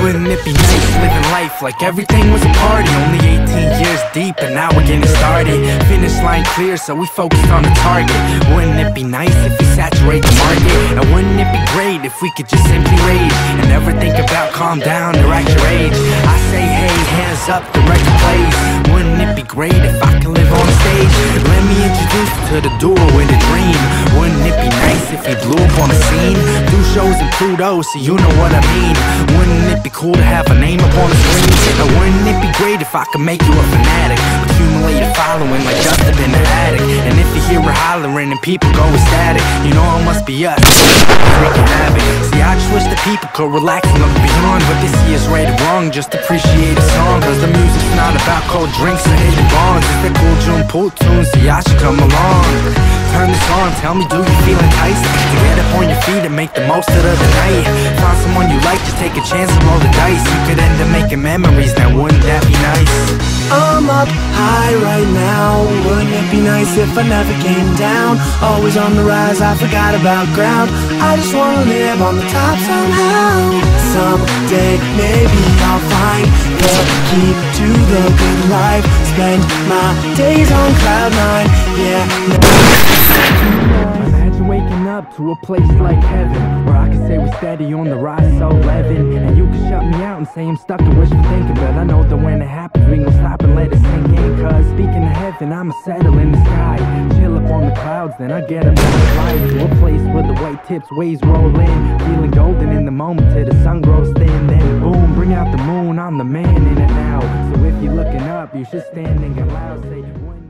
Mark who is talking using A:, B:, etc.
A: Wouldn't it be nice living life like everything was a party? Only 18 years deep and now we're getting started. Finish line clear, so we focused on the target. Wouldn't it be nice if we saturate the market? And wouldn't it be great if we could just simply rage and never think about calm down or act your age? I say, hey, hands up, the record plays. Wouldn't it be great if I could Let me introduce you to the duo in a dream. Wouldn't it be nice if we blew up on the scene? Do shows in Pluto, so you know what I mean. Wouldn't it be cool to have a name up on the screen? Now wouldn't it be great if I could make you a fanatic? Accumulate a following like Justin in the attic. And if you hear her hollering and people go ecstatic, you know it must be us. Freaking havoc. See, I just wish the people could relax and look beyond what this year's right or wrong. Just appreciate a song, cause the music's not about cold drinks or hitting bonds. It's the cool June pool tunes, so y'all should come along. Turn this on, tell me, do you feel enticed? To get up on your feet and make the most of the night. Find someone you like, just take a chance and roll the dice. You could end up making memories, now wouldn't that be nice?
B: I'm up high right now. Wouldn't it be nice if I never came down? Always on the rise, I forgot about ground. I just wanna live on the top somehow. Someday, maybe Find the key to the good life. Spend my days on cloud nine. Yeah.
A: Imagine waking up to a place like heaven Where I can say we're steady on the rise, so living And you can shut me out and say I'm stuck wishful thinking But I know that when it happens we gon' stop and let it sink in Cause speaking of heaven, I'ma settle in the sky Chill up on the clouds, then I get up and fly To a place where the white tips waves roll in Feeling golden in the moment to the the man in it now. So if you're looking up, you should stand and get loud. Say